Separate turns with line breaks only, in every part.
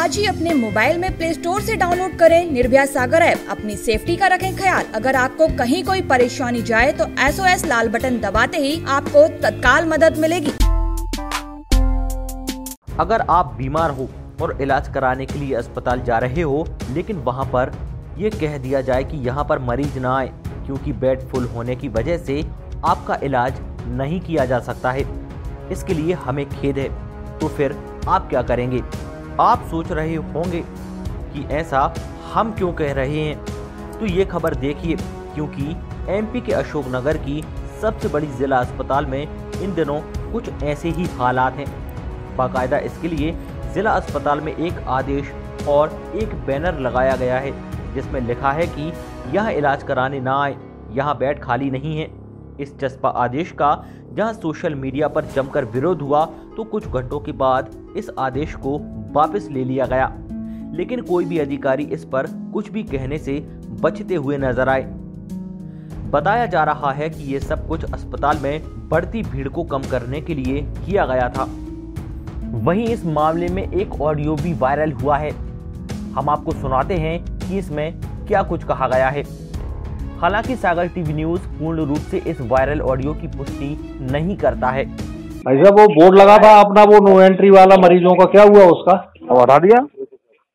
आज ही अपने मोबाइल में प्ले स्टोर से डाउनलोड करें निर्भया सागर ऐप। अपनी सेफ्टी का रखें ख्याल। अगर आपको कहीं कोई परेशानी जाए तो एसओएस लाल बटन दबाते ही आपको तत्काल मदद मिलेगी।
अगर आप बीमार हो और इलाज कराने के लिए अस्पताल जा रहे हो, लेकिन वहाँ पर ये कह दिया जाए कि यहाँ पर मरीज़ ना आए, क्योंकि बेड फुल होने की वजह से आपका इलाज नहीं किया जा सकता है। इसके लिए हमें खेद है। तो फिर आप क्या करेंगे? आप सोच रहे होंगे कि ऐसा हम क्यों कह रहे हैं? तो ये खबर देखिए, क्योंकि एमपी के अशोकनगर की सबसे बड़ी जिला अस्पताल में इन दिनों कुछ ऐसे ही हालात हैं। बाकायदा इसके लिए जिला अस्पताल में एक आदेश और एक बैनर लगाया गया है, जिसमें लिखा है कि यह इलाज कराने ना आए, यहाँ बेड खाली नहीं है। इस चस्पा आदेश का जहाँ सोशल मीडिया पर जमकर विरोध हुआ तो कुछ घंटों के बाद इस आदेश को वापस ले लिया गया। लेकिन कोई भी अधिकारी इस पर कुछ भी कहने से बचते हुए नज़र आए। बताया जा रहा है कि ये सब कुछ अस्पताल में बढ़ती भीड़ को कम करने के लिए किया गया था। वहीं इस मामले में एक ऑडियो भी वायरल हुआ है। हम आपको सुनाते हैं कि इसमें क्या कुछ कहा गया है। हालाँकि सागर टीवी न्यूज़ पूर्ण रूप से इस वायरल ऑडियो की पुष्टि नहीं करता है।
भाई साहब वो बोर्ड लगा था अपना वो नो एंट्री वाला मरीजों का क्या हुआ उसका?
अब हटा दिया?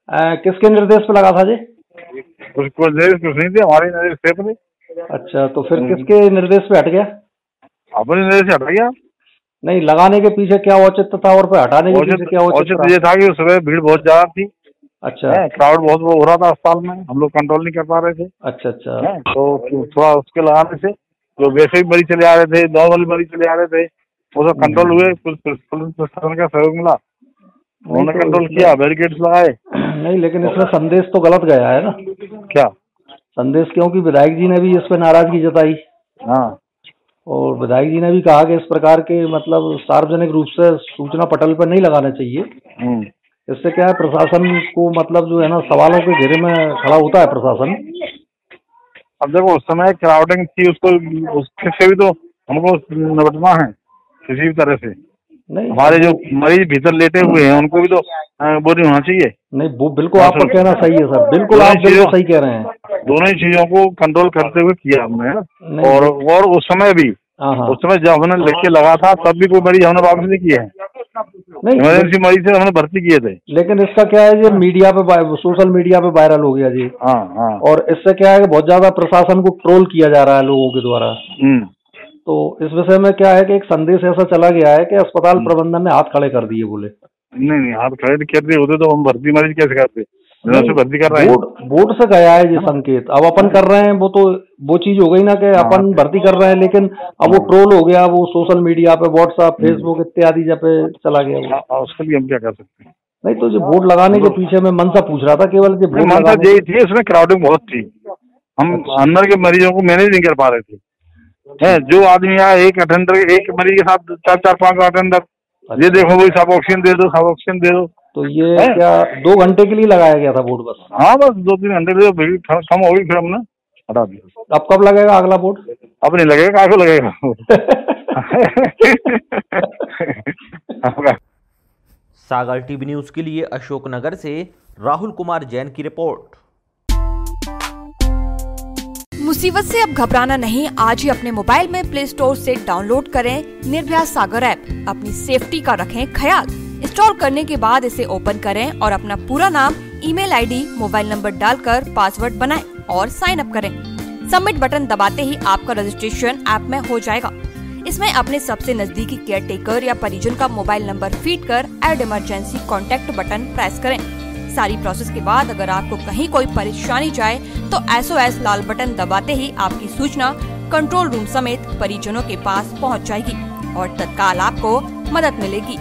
आ, किसके निर्देश पे लगा था जी?
कुछ कुछ निर्देश कुछ नहीं थे हमारे निर्देश अपने
अच्छा तो फिर किसके निर्देश पे हट गया?
अपने निर्देश हटा गया।
नहीं लगाने के पीछे क्या औचित्य था और पे हटाने के पीछे क्या
औचित्य
औचित्य
ये
था
कि समय भीड़ बहुत ज़्यादा थी।
अच्छा।
क्राउड बहुत हो रहा था अस्पताल में हम लोग कंट्रोल नहीं कर पा रहे थे।
अच्छा अच्छा।
तो थोड़ा उसके लगाने से जो वैसे भी मरीज़ चले आ रहे थे नॉर्मल मरीज़ चले आ रहे थे वो सब कंट्रोल हुए पुलिस पुलिस प्रशासन का सहयोग मिला। उन्होंने
तो
कंट्रोल किया बैरिकेड्स लगाए।
नहीं लेकिन इसमें संदेश तो गलत गया है ना।
क्या?
संदेश क्योंकि विधायक जी ने भी इस पर नाराज़गी जताई।
हाँ।
और विधायक जी ने भी कहा कि इस प्रकार के मतलब सार्वजनिक रूप से सूचना पटल पर नहीं लगाना चाहिए।
हम्म,
इससे क्या है प्रशासन को मतलब जो है ना सवालों के घेरे में खड़ा होता है प्रशासन।
अब देखो उस समय क्राउडिंग थी उसको उससे भी तो हमको निपटना है। किसी भी तरह से।
नहीं
हमारे जो मरीज़ भीतर लेटे हुए हैं उनको भी तो वो नहीं होना चाहिए।
नहीं वो बिल्कुल आपका कहना सही है सर। बिल्कुल आप बिल्कुल सही कह रहे हैं।
दोनों ही चीज़ों को कंट्रोल करते हुए किया हमने और और उस समय भी
हाँ हाँ।
उस समय जब हमने लिख के लगा था तब भी कोई मरीज़ हमने वापस नहीं किए हैं।
नहीं
इमरजेंसी मरीज़ से हमने भर्ती किए थे।
लेकिन इसका क्या है जी मीडिया पे सोशल मीडिया पे वायरल हो गया जी।
हाँ हाँ।
और इससे क्या है बहुत ज़्यादा प्रशासन को ट्रोल किया जा रहा है लोगों के द्वारा।
हम्म,
तो इस विषय में क्या है कि एक संदेश ऐसा चला गया है कि अस्पताल प्रबंधन ने हाथ खड़े कर दिए बोले।
नहीं नहीं हाथ खड़े कर दिए होते तो हम भर्ती मरीज़ कैसे करते भर्ती कर रहे हैं।
बोर्ड बोर्ड से गया है ये संकेत। अब अपन कर रहे हैं वो तो वो चीज़ हो गई ना कि अपन भर्ती कर रहे हैं लेकिन अब वो ट्रोल हो गया वो सोशल मीडिया पे व्हाट्सएप फेसबुक इत्यादि जब पे चला गया
हाँ, उसके लिए हम क्या कर सकते हैं?
नहीं तो जो बोर्ड लगाने के पीछे मैं मनसा पूछ रहा था केवल जो बोर्ड लगाने
यही थी उसमें क्राउडिंग बहुत थी। हम अंदर के मरीजों को मैनेज नहीं कर पा रहे थे। है जो आदमी आया एक अटेंडर एक मरीज़ के साथ चार चार पाँच अटेंडर ये देखो भाई सब ऑक्सीजन दे दो सब ऑक्सीजन दे दो।
तो ये
है?
क्या दो घंटे के लिए लगाया गया था बोर्ड बस?
हाँ बस दो तीन घंटे दो भीड़ कम होगी फिर हमने। हटा दिया।
अब कब लगेगा अगला बोर्ड
अब नहीं लगेगा काहे लगेगा?
सागर टीवी न्यूज़ के लिए अशोकनगर से राहुल कुमार जैन की रिपोर्ट।
मुसीबत से अब घबराना नहीं, आज ही अपने मोबाइल में प्ले स्टोर से डाउनलोड करें निर्भया सागर ऐप। अपनी सेफ्टी का रखें ख्याल। इंस्टॉल करने के बाद इसे ओपन करें और अपना पूरा नाम, ईमेल आईडी, मोबाइल नंबर डालकर पासवर्ड बनाएँ और साइन अप करें। सबमिट बटन दबाते ही आपका रजिस्ट्रेशन ऐप में हो जाएगा। इसमें अपने सबसे नजदीकी केयर टेकर या परिजन का मोबाइल नंबर फ़ीड कर add emergency contact button press करें। सारी प्रोसेस के बाद अगर आपको कहीं कोई परेशानी जाए तो एसओएस लाल बटन दबाते ही आपकी सूचना कंट्रोल रूम समेत परिजनों के पास पहुँच जाएगी और तत्काल आपको मदद मिलेगी।